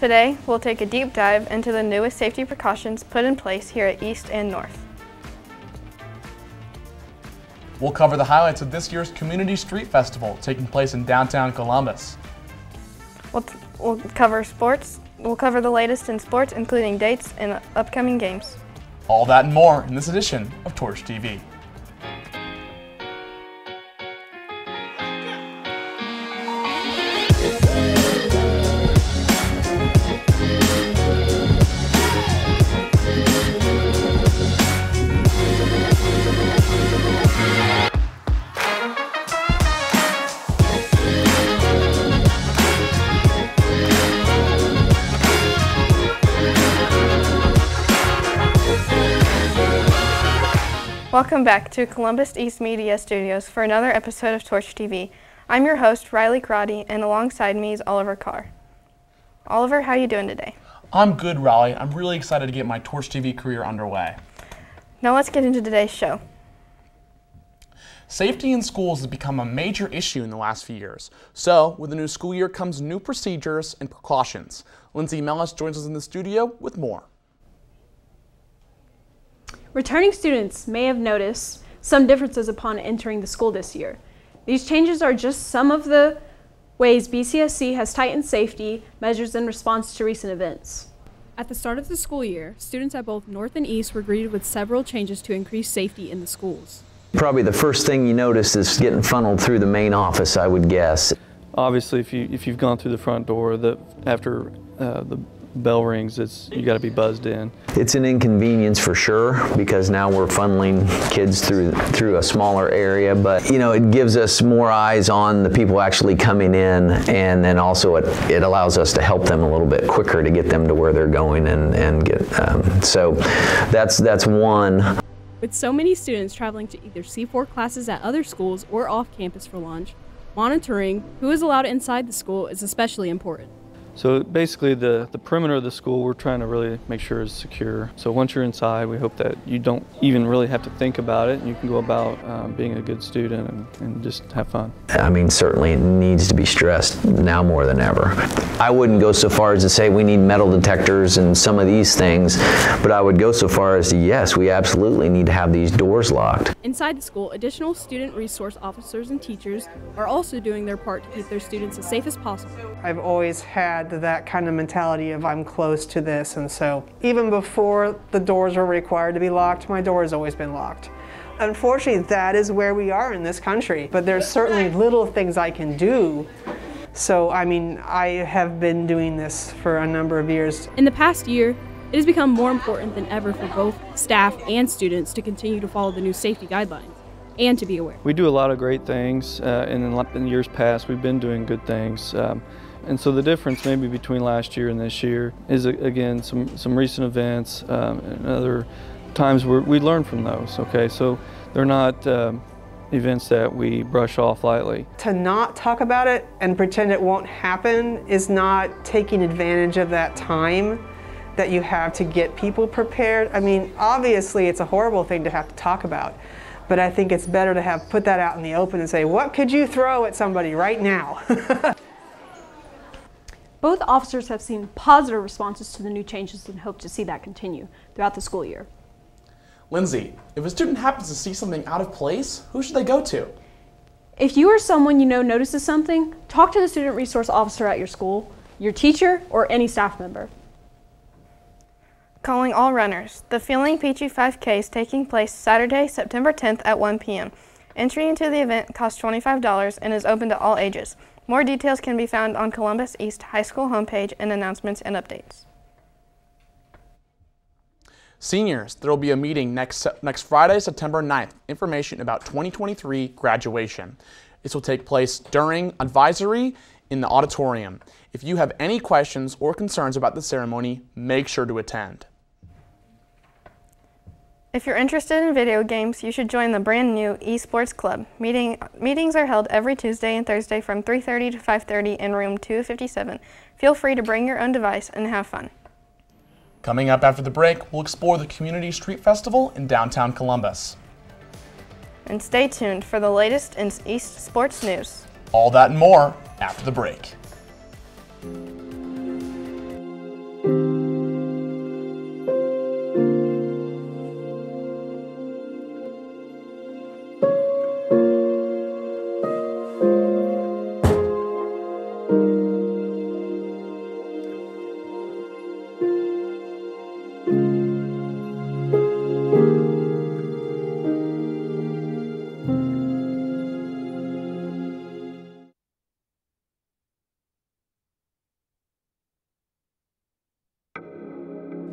Today, we'll take a deep dive into the newest safety precautions put in place here at East and North. We'll cover the highlights of this year's Community Street Festival taking place in downtown Columbus. We'll, we'll cover sports. We'll cover the latest in sports, including dates and upcoming games. All that and more in this edition of Torch TV. Welcome back to Columbus East Media Studios for another episode of Torch TV. I'm your host, Riley Croddy, and alongside me is Oliver Carr. Oliver, how are you doing today? I'm good, Riley. I'm really excited to get my Torch TV career underway. Now let's get into today's show. Safety in schools has become a major issue in the last few years. So, with the new school year comes new procedures and precautions. Lindsay Mellis joins us in the studio with more. Returning students may have noticed some differences upon entering the school this year. These changes are just some of the ways BCSC has tightened safety measures in response to recent events. At the start of the school year, students at both North and East were greeted with several changes to increase safety in the schools. Probably the first thing you notice is getting funneled through the main office, I would guess. Obviously, if you if you've gone through the front door, the after uh, the bell rings, it's you got to be buzzed in. It's an inconvenience for sure because now we're funneling kids through through a smaller area, but you know it gives us more eyes on the people actually coming in, and then also it, it allows us to help them a little bit quicker to get them to where they're going and and get. Um, so that's that's one. With so many students traveling to either C4 classes at other schools or off campus for lunch, monitoring who is allowed inside the school is especially important. So basically the, the perimeter of the school we're trying to really make sure is secure. So once you're inside, we hope that you don't even really have to think about it and you can go about um, being a good student and, and just have fun. I mean, certainly it needs to be stressed now more than ever. I wouldn't go so far as to say we need metal detectors and some of these things, but I would go so far as to yes, we absolutely need to have these doors locked. Inside the school, additional student resource officers and teachers are also doing their part to keep their students as safe as possible. I've always had that kind of mentality of I'm close to this, and so even before the doors were required to be locked, my door has always been locked. Unfortunately, that is where we are in this country, but there's certainly little things I can do. So, I mean, I have been doing this for a number of years. In the past year, it has become more important than ever for both staff and students to continue to follow the new safety guidelines and to be aware. We do a lot of great things, uh, and in, in years past, we've been doing good things. Um, and so the difference maybe between last year and this year is again some, some recent events um, and other times where we learn from those. Okay, so they're not um, events that we brush off lightly. To not talk about it and pretend it won't happen is not taking advantage of that time that you have to get people prepared. I mean, obviously it's a horrible thing to have to talk about, but I think it's better to have put that out in the open and say, what could you throw at somebody right now? Both officers have seen positive responses to the new changes and hope to see that continue throughout the school year. Lindsay, if a student happens to see something out of place, who should they go to? If you or someone you know notices something, talk to the student resource officer at your school, your teacher, or any staff member. Calling all runners. The Feeling Peachy 5K is taking place Saturday, September 10th at 1 p.m. Entry into the event costs $25 and is open to all ages. More details can be found on Columbus East High School homepage and announcements and updates. Seniors, there will be a meeting next, next Friday, September 9th. Information about 2023 graduation. This will take place during advisory in the auditorium. If you have any questions or concerns about the ceremony, make sure to attend. If you're interested in video games, you should join the brand new eSports Club. Meeting, meetings are held every Tuesday and Thursday from 3.30 to 5.30 in room 257. Feel free to bring your own device and have fun. Coming up after the break, we'll explore the Community Street Festival in downtown Columbus. And stay tuned for the latest in East sports news. All that and more after the break.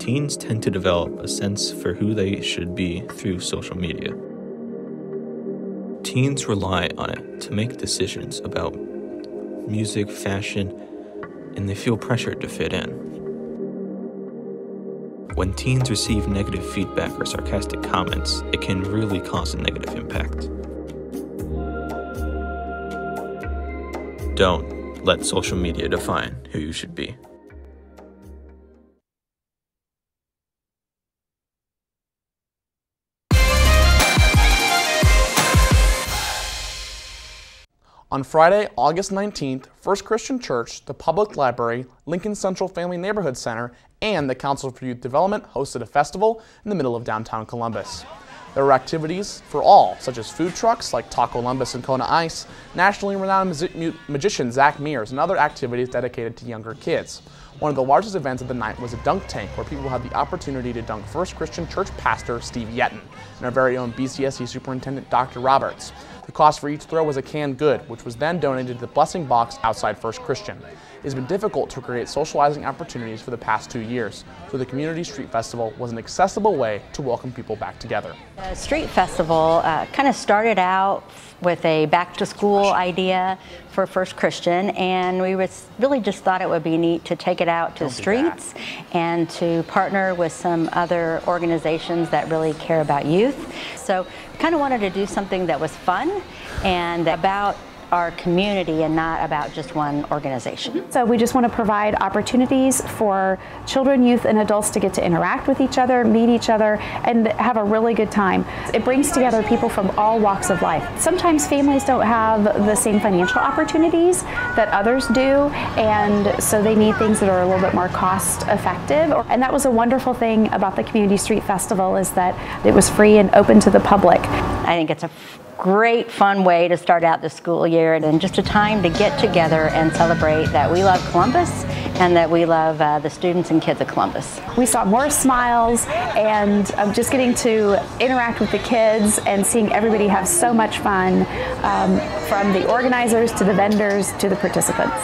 Teens tend to develop a sense for who they should be through social media. Teens rely on it to make decisions about music, fashion, and they feel pressured to fit in. When teens receive negative feedback or sarcastic comments, it can really cause a negative impact. Don't let social media define who you should be. On Friday, August 19th, First Christian Church, the Public Library, Lincoln Central Family Neighborhood Center, and the Council for Youth Development hosted a festival in the middle of downtown Columbus. There were activities for all, such as food trucks like Taco Columbus and Kona Ice, nationally renowned magi magician Zach Mears, and other activities dedicated to younger kids. One of the largest events of the night was a dunk tank where people had the opportunity to dunk First Christian Church pastor Steve Yetten and our very own BCSC Superintendent Dr. Roberts. The cost for each throw was a canned good, which was then donated to the blessing box outside First Christian. It has been difficult to create socializing opportunities for the past two years, so the Community Street Festival was an accessible way to welcome people back together. The Street Festival uh, kind of started out with a back to school idea for First Christian, and we was, really just thought it would be neat to take it out to Don't the streets and to partner with some other organizations that really care about youth. So, kind of wanted to do something that was fun and about our community and not about just one organization. So we just want to provide opportunities for children, youth, and adults to get to interact with each other, meet each other, and have a really good time. It brings together people from all walks of life. Sometimes families don't have the same financial opportunities that others do, and so they need things that are a little bit more cost effective. And that was a wonderful thing about the Community Street Festival is that it was free and open to the public. I think it's a great fun way to start out the school year and just a time to get together and celebrate that we love Columbus and that we love uh, the students and kids of Columbus. We saw more smiles and um, just getting to interact with the kids and seeing everybody have so much fun um, from the organizers to the vendors to the participants.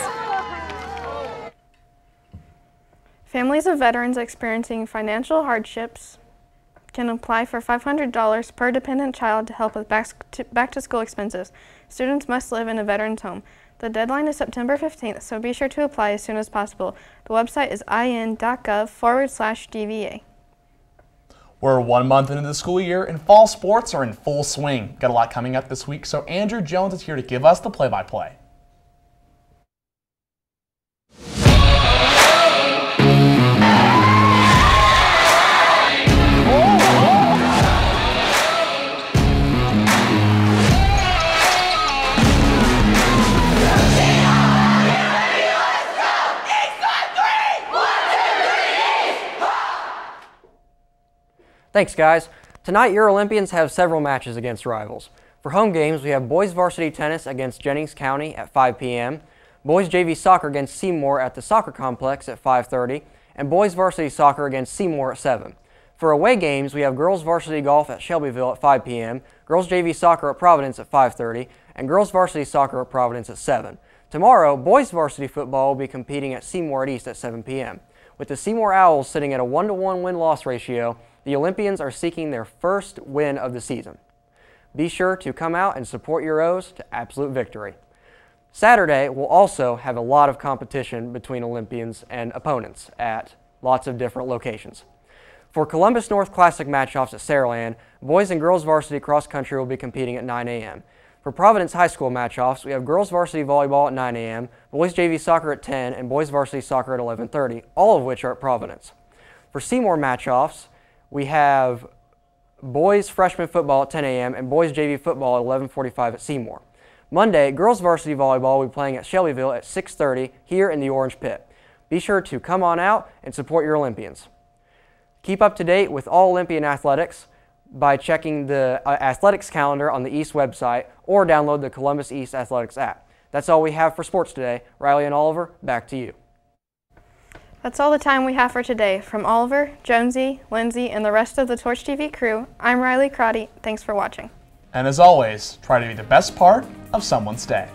Families of veterans experiencing financial hardships can apply for $500 per dependent child to help with back to, back to school expenses. Students must live in a veteran's home. The deadline is September 15th, so be sure to apply as soon as possible. The website is in.gov forward slash DVA. We're one month into the school year and fall sports are in full swing. Got a lot coming up this week, so Andrew Jones is here to give us the play by play. Thanks, guys. Tonight, your Olympians have several matches against rivals. For home games, we have boys varsity tennis against Jennings County at 5 p.m., boys JV soccer against Seymour at the soccer complex at 5.30, and boys varsity soccer against Seymour at 7. For away games, we have girls varsity golf at Shelbyville at 5 p.m., girls JV soccer at Providence at 5.30, and girls varsity soccer at Providence at 7. Tomorrow, boys varsity football will be competing at Seymour at East at 7 p.m. With the Seymour Owls sitting at a 1-to-1 win-loss ratio, the Olympians are seeking their first win of the season. Be sure to come out and support your O's to absolute victory. Saturday will also have a lot of competition between Olympians and opponents at lots of different locations. For Columbus North Classic matchups at Saraland, boys and girls varsity cross country will be competing at 9 a.m. For Providence High School matchups, we have girls varsity volleyball at 9 a.m., boys JV soccer at 10, and boys varsity soccer at 11.30, all of which are at Providence. For Seymour matchups, we have boys freshman football at 10 a.m. and boys JV football at 11:45 at Seymour. Monday, girls varsity volleyball will be playing at Shelbyville at 6:30 here in the Orange Pit. Be sure to come on out and support your Olympians. Keep up to date with all Olympian athletics by checking the uh, athletics calendar on the East website or download the Columbus East Athletics app. That's all we have for sports today. Riley and Oliver, back to you. That's all the time we have for today. From Oliver, Jonesy, Lindsay, and the rest of the Torch TV crew, I'm Riley Croddy. Thanks for watching. And as always, try to be the best part of someone's day.